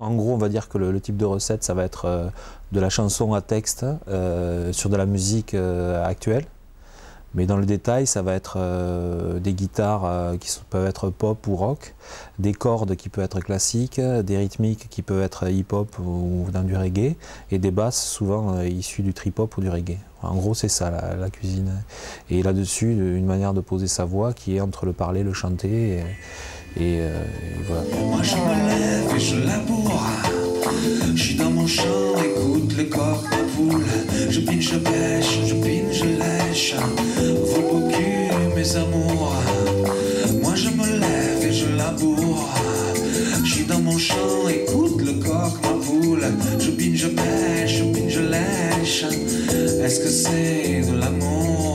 En gros, on va dire que le, type de recette, ça va être euh, de la chanson à texte euh, sur de la musique euh, actuelle. Mais dans le détail, ça va être des guitares qui peuvent être pop ou rock, des cordes qui peuvent être classiques, des rythmiques qui peuvent être hip-hop ou dans du reggae, et des basses souvent issues du trip-hop ou du reggae. En gros, c'est ça la, cuisine. Et là-dessus, une manière de poser sa voix qui est entre le parler, le chanter. Et, euh, voilà. Moi je me lève et je laboure. Je suis dans mon champ, écoute le corps de poule. Je pine, je pêche, je pine, je lèche. Vos beaux mes amours. Moi je me lève et je laboure. Je suis dans mon champ, écoute le corps ma poule. Est-ce que c'est de l'amour?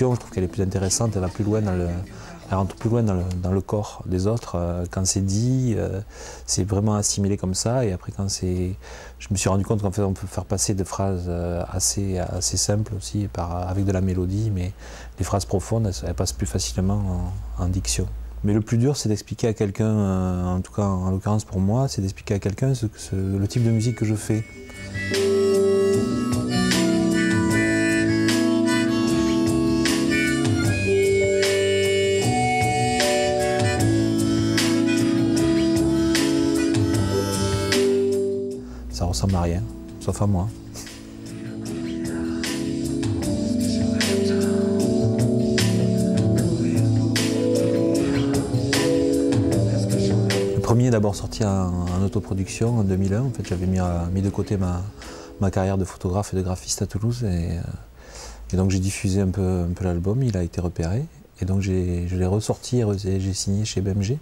Je trouve qu'elle est plus intéressante, elle va plus loin dans le, rentre plus loin dans le, corps des autres. Euh, quand c'est dit, euh, c'est vraiment assimilé comme ça. Et après, quand c'est, je me suis rendu compte qu'en fait, on peut faire passer des phrases euh, assez, simples aussi, avec de la mélodie, mais les phrases profondes, elles, passent plus facilement en, diction. Mais le plus dur, c'est d'expliquer à quelqu'un, en tout cas en l'occurrence pour moi, c'est d'expliquer à quelqu'un le type de musique que je fais. Ressemble à rien, sauf à moi. Le premier est d'abord sorti en, autoproduction en 2001. En fait, j'avais mis, mis, de côté ma, carrière de photographe et de graphiste à Toulouse. Et, euh, donc j'ai diffusé un peu, l'album, il a été repéré. Et donc je l'ai ressorti et j'ai signé chez BMG.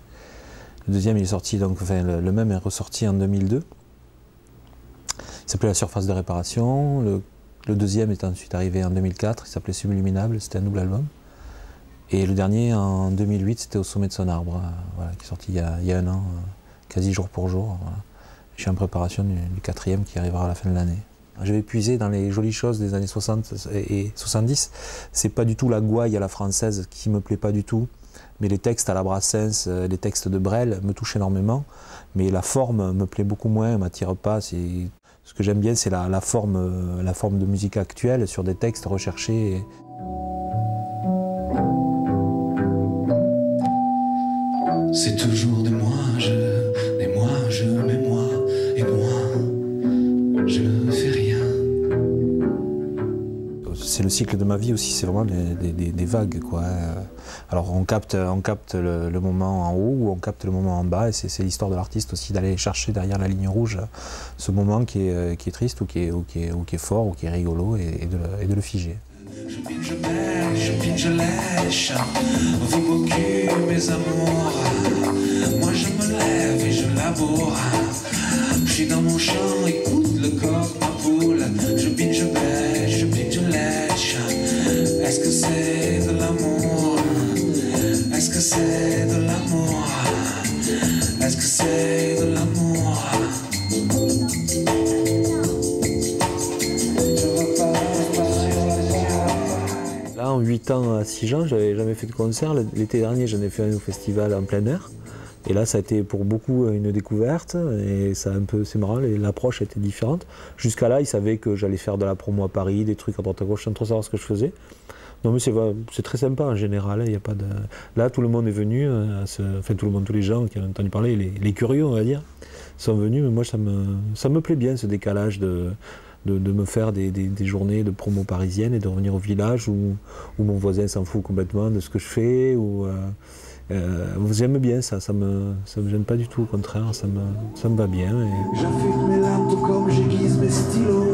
Le deuxième, est sorti, donc, enfin, le même est ressorti en 2002. S'appelait La surface de réparation. Le, deuxième est ensuite arrivé en 2004, il s'appelait Subliminable, c'était un double album. Et le dernier, en 2008, c'était Au sommet de son arbre, euh, voilà, qui est sorti il y, a, un an, euh, quasi jour pour jour. Je suis en préparation du, quatrième qui arrivera à la fin de l'année. Je vais puiser dans les jolies choses des années 60 et 70. C'est pas du tout la gouaille à la française qui me plaît pas du tout, mais les textes à la Brassens, euh, les textes de Brel me touchent énormément. Mais la forme me plaît beaucoup moins, m'attire pas. Ce que j'aime bien, c'est la, forme, euh, la forme de musique actuelle sur des textes recherchés. C'est toujours des moi, C'est le cycle de ma vie aussi, c'est vraiment des, vagues. Quoi. Alors on capte, on capte le, moment en haut ou on capte le moment en bas, et c'est l'histoire de l'artiste aussi d'aller chercher derrière la ligne rouge ce moment qui est, euh, qui est triste ou qui est, ou qui, est, fort ou qui est rigolo et, de, de, le figer. Moi je me lève et je. Je suis dans mon champ, écoute le corps, 6 ans, j'avais jamais fait de concert. L'été dernier, j'en ai fait un au festival en plein air. Et là, ça a été pour beaucoup une découverte et ça un peu, c'est marrant, l'approche était différente. Jusqu'à là, ils savaient que j'allais faire de la promo à Paris, des trucs à droite à gauche, sans trop savoir ce que je faisais. Non, mais c'est très sympa en général. Hein, a pas de... Là, tout le monde est venu, euh, enfin tout le monde, tous les gens qui ont entendu parler, les, curieux, on va dire, sont venus. Mais moi, ça me plaît bien ce décalage de, de, me faire des, journées de promo parisienne et de revenir au village où, où mon voisin s'en fout complètement de ce que je fais. Où, euh, euh, J'aime bien ça, ça me, ça me gêne pas du tout, au contraire, ça me, ça me va bien. Et... mes lampes comme j'aiguise mes stylos.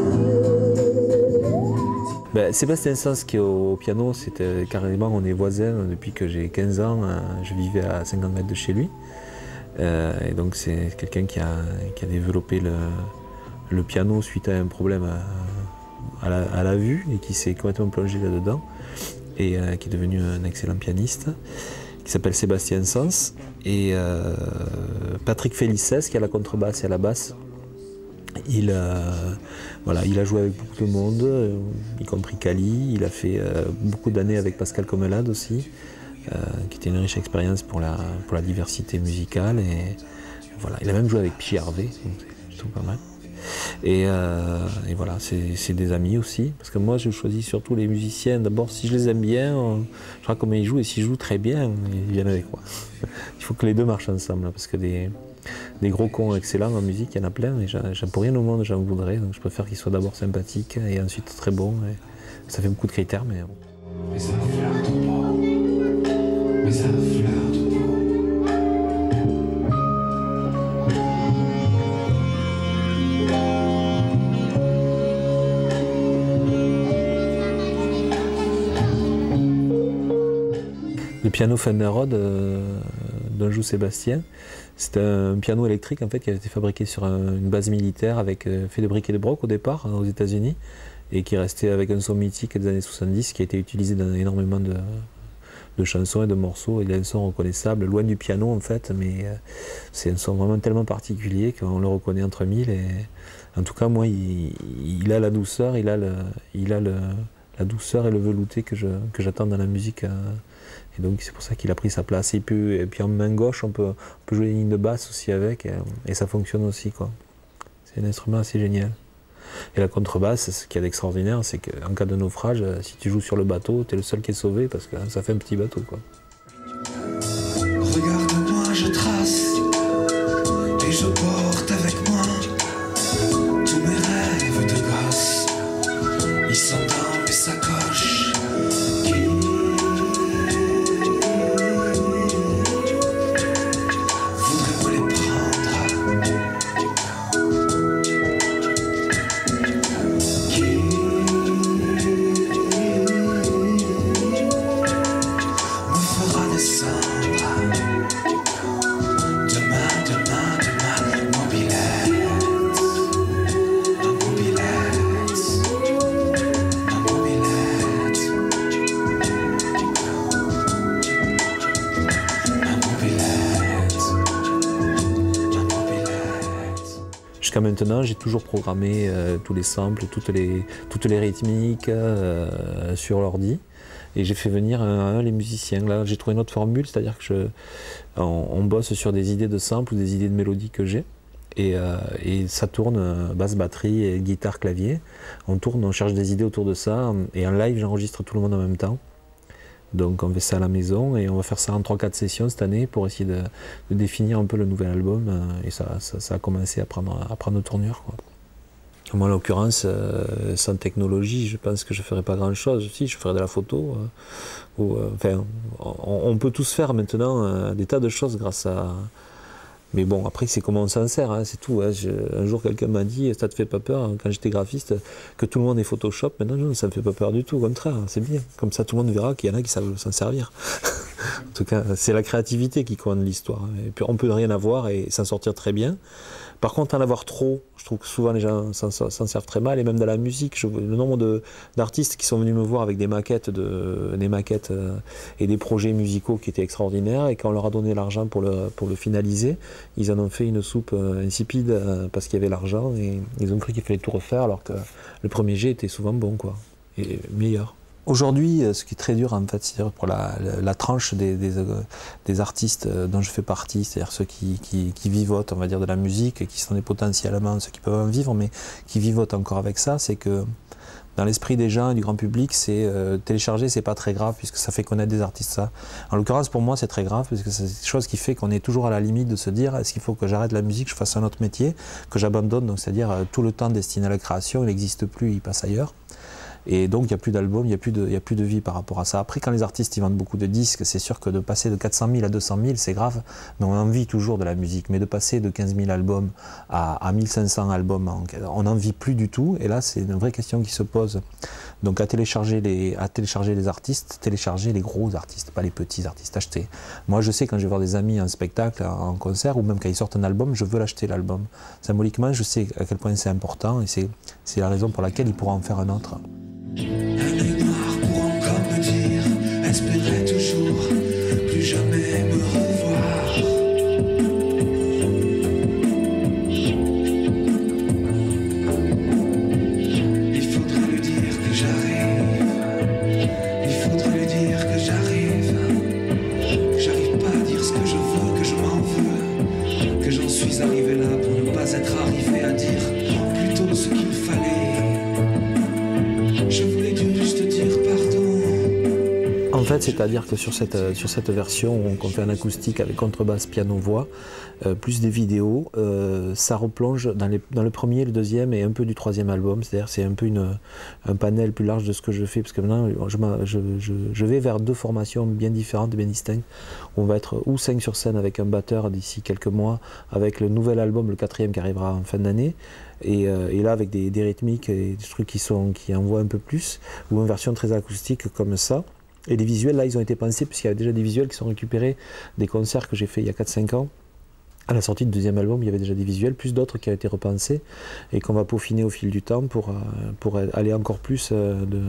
Ben, Sébastien Sens qui est au, piano, c'était carrément, on est voisins depuis que j'ai 15 ans, euh, je vivais à 50 mètres de chez lui. Euh, et donc c'est quelqu'un qui a, développé le piano suite à un problème à, la, vue et qui s'est complètement plongé là-dedans et euh, qui est devenu un excellent pianiste qui s'appelle Sébastien Sens et euh, Patrick Félicès qui a la contrebasse et à la basse. Il, il a joué avec beaucoup de monde, y compris Cali. Il a fait beaucoup d'années avec Pascal Comelade aussi, qui était une riche expérience pour la, diversité musicale. Et, voilà. Il a même joué avec Pierre Harvey, c'est tout pas mal. Euh, et, voilà, c'est des amis aussi. Parce que moi, je choisis surtout les musiciens. D'abord, si je les aime bien, je vois comment ils jouent. Et s'ils jouent très bien, ils viennent avec moi. il faut que les deux marchent ensemble. Parce que des, gros cons excellents en musique, il y en a plein. Et pour rien au monde, j'en voudrais. Donc je préfère qu'ils soient d'abord sympathiques et ensuite très bons. ça fait beaucoup de critères, mais. Mais ça Mais ça Le piano Fender Rhodes euh, Sébastien, c'est un piano électrique en fait qui a été fabriqué sur une base militaire avec euh, fait de briques et de broc au départ aux États-Unis et qui est resté avec un son mythique des années 70 qui a été utilisé dans énormément de, chansons et de morceaux. Il a un son reconnaissable, loin du piano en fait, mais euh, c'est un son vraiment tellement particulier qu'on le reconnaît entre mille. Et en tout cas, moi, il, a la douceur, il a, il a la douceur et le velouté que j'attends dans la musique. Donc c'est pour ça qu'il a pris sa place. Et puis, en main gauche, on peut, jouer des lignes de basse aussi avec, et, ça fonctionne aussi. quoi. C'est un instrument assez génial. Et la contrebasse, ce qu'il y a d'extraordinaire, c'est qu'en cas de naufrage, si tu joues sur le bateau, tu es le seul qui est sauvé parce que ça fait un petit bateau. Maintenant, j'ai toujours programmé euh, tous les samples, toutes les, toutes les rythmiques euh, sur l'ordi. Et j'ai fait venir un, les musiciens. Là, j'ai trouvé une autre formule, c'est-à-dire que je, on, bosse sur des idées de samples ou des idées de mélodies que j'ai. Et, euh, ça tourne, basse, batterie, et guitare, clavier. On tourne, on cherche des idées autour de ça. Et en live, j'enregistre tout le monde en même temps. Donc on fait ça à la maison et on va faire ça en 3-4 sessions cette année pour essayer de, définir un peu le nouvel album. Euh, et ça, ça, a commencé à prendre, à prendre tournure. Moi, en l'occurrence, euh, sans technologie, je pense que je ne ferais pas grand-chose. Si, je ferais de la photo. Euh, ou, enfin, on, peut tous faire maintenant des tas de choses grâce à, mais bon, après, c'est comment on s'en sert, hein, c'est tout. Hein. un jour, quelqu'un m'a dit, ça te fait pas peur, hein, quand j'étais graphiste, que tout le monde est Photoshop. Maintenant, non, ça me fait pas peur du tout, au contraire, c'est bien. Comme ça, tout le monde verra qu'il y en a qui savent s'en servir. en tout cas, c'est la créativité qui coinne l'histoire. Et puis, on peut rien avoir et s'en sortir très bien. Par contre, en avoir trop, je trouve que souvent les gens s'en servent très mal, et même dans la musique, le nombre d'artistes qui sont venus me voir avec des maquettes, de, des maquettes euh, et des projets musicaux qui étaient extraordinaires, et quand on leur a donné l'argent pour le, pour le finaliser, ils en ont fait une soupe euh, insipide euh, parce qu'il y avait l'argent, et ils ont cru qu'il fallait tout refaire, alors que le premier jet était souvent bon, quoi, et meilleur. Aujourd'hui, euh, ce qui est très dur, en fait, c'est pour la, tranche des, des, artistes euh, dont je fais partie, c'est-à-dire ceux qui, qui, qui, vivotent, on va dire, de la musique, et qui sont des potentiellement ceux qui peuvent en vivre, mais qui vivotent encore avec ça, c'est que dans l'esprit des gens et du grand public, c'est euh, télécharger, c'est pas très grave puisque ça fait connaître des artistes. Ça, en l'occurrence pour moi, c'est très grave parce que c'est quelque chose qui fait qu'on est toujours à la limite de se dire est-ce qu'il faut que j'arrête la musique, je fasse un autre métier, que j'abandonne, donc c'est-à-dire tout le temps destiné à la création, il n'existe plus, il passe ailleurs. Et donc, il n'y a plus d'albums, il n'y a, plus de- a plus de vie par rapport à ça. Après, quand les artistes ils vendent beaucoup de disques, c'est sûr que de passer de 400 000 à 200 000, c'est grave, mais on en vit toujours de la musique. Mais de passer de 15 000 albums à, à 1500 albums, on n'en vit plus du tout. Et là, c'est une vraie question qui se pose. Donc, à télécharger les, à télécharger les artistes, télécharger les gros artistes, pas les petits artistes, acheter. Moi, je sais quand je vais voir des amis en spectacle, en concert, ou même quand ils sortent un album, je veux l'acheter l'album. Symboliquement, je sais à quel point c'est important et c'est la raison pour laquelle il pourra en faire un autre. Un noir pour encore me dire, espérer toujours, plus jamais me revoir. Je voulais c'est-à-dire que sur cette, euh, sur cette version on fait un acoustique avec contrebasse, piano, voix, euh, plus des vidéos, euh, ça replonge dans, le premier, le deuxième et un peu du troisième album. C'est-à-dire c'est un peu un panel plus large de ce que je fais, parce que maintenant, je, vais vers deux formations bien différentes, bien distinctes. On va être ou 5 sur scène avec un batteur d'ici quelques mois, avec le nouvel album, le quatrième qui arrivera en fin d'année. Et, là, avec des, des rythmiques et des trucs qui, sont, qui envoient un peu plus, ou une version très acoustique comme ça. Et les visuels, là, ils ont été pensés, puisqu'il y a déjà des visuels qui sont récupérés des concerts que j'ai fait il y a 4-5 ans. À la sortie du deuxième album, il y avait déjà des visuels, plus d'autres qui ont été repensés et qu'on va peaufiner au fil du temps pour, euh, pour aller encore plus, euh, de,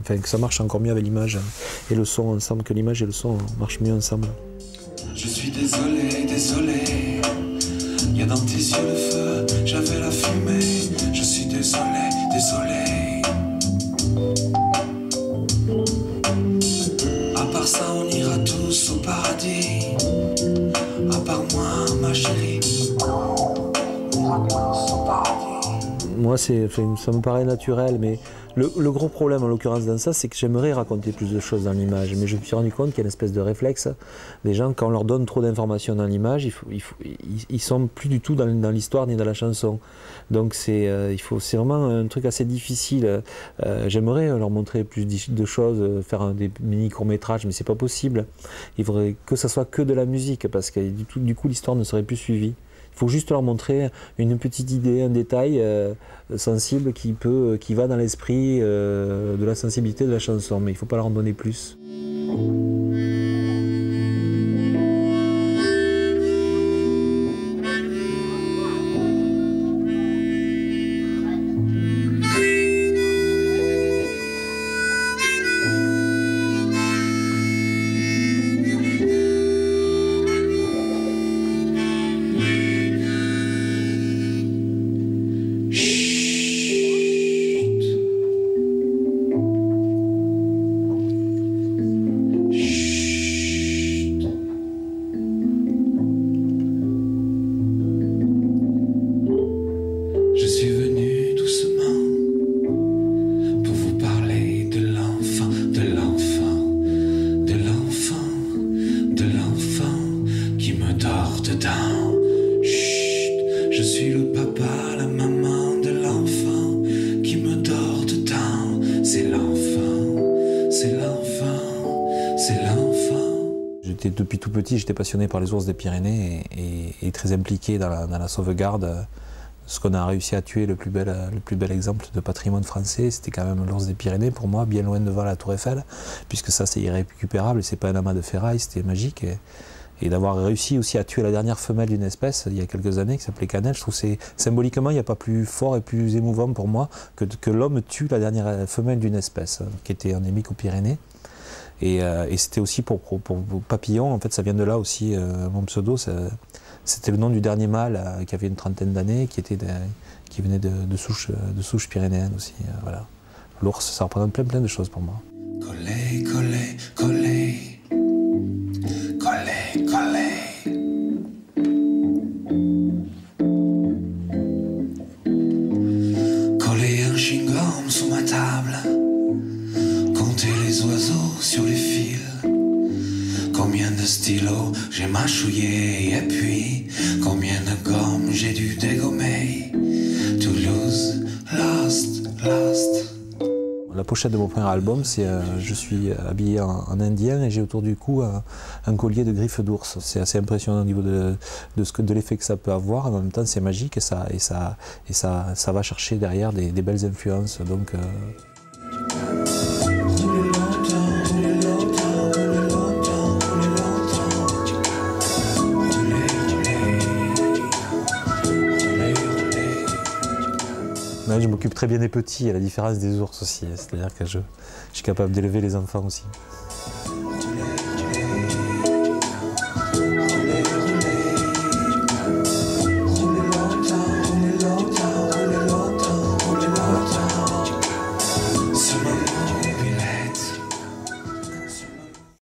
enfin que ça marche encore mieux avec l'image et le son ensemble, que l'image et le son marchent mieux ensemble. Je suis désolé, désolé. Y a dans tes yeux le feu, j'avais la fumée. Je suis désolé, désolé. Moi, ça me paraît naturel, mais le, gros problème en l'occurrence dans ça, c'est que j'aimerais raconter plus de choses dans l'image, mais je me suis rendu compte qu'il y a une espèce de réflexe. Les gens, quand on leur donne trop d'informations dans l'image, il faut, il faut- ils, ils sont plus du tout dans, l'histoire ni dans la chanson. Donc c'est, euh, vraiment un truc assez difficile. Euh, j'aimerais leur montrer plus de choses, euh, faire des mini courts métrages, mais c'est pas possible. Il faudrait que ça soit que de la musique, parce que du coup l'histoire ne serait plus suivie. Il faut juste leur montrer une petite idée, un détail euh, sensible qui peut, qui va dans l'esprit euh, de la sensibilité de la chanson, mais il ne faut pas leur en donner plus. Petit, j'étais passionné par les ours des Pyrénées et, très impliqué dans la, sauvegarde. Ce qu'on a réussi à tuer, le plus bel, exemple de patrimoine français, c'était quand même l'ours des Pyrénées pour moi, bien loin devant la Tour Eiffel, puisque ça c'est irrécupérable, c'est pas un amas de ferraille, c'était magique. Et, d'avoir réussi aussi à tuer la dernière femelle d'une espèce il y a quelques années qui s'appelait Cannelle, je trouve que c'est symboliquement il n'y a pas plus fort et plus émouvant pour moi que, l'homme tue la dernière femelle d'une espèce qui était endémique aux Pyrénées. Et, euh, et c'était aussi pour, pour, pour- Papillon, en fait ça vient de là aussi, euh, mon pseudo, c'était le nom du dernier mâle euh, qui avait une trentaine d'années, qui, venait de, de souche pyrénéennes aussi. voilà. L'ours, ça représente plein plein de choses pour moi. J'ai mâchouillé et puis combien de gommes j'ai dû dégommer. Toulouse, lost, lost. La pochette de mon premier album, c'est je suis habillé en, indien et j'ai autour du cou un, collier de griffes d'ours. C'est assez impressionnant au niveau de, de l'effet que ça peut avoir. En même temps, c'est magique et ça, et ça, et ça, va chercher derrière des, belles influences. Donc, je m'occupe très bien des petits, à la différence des ours aussi. C'est-à-dire que je, je suis capable d'élever les enfants aussi.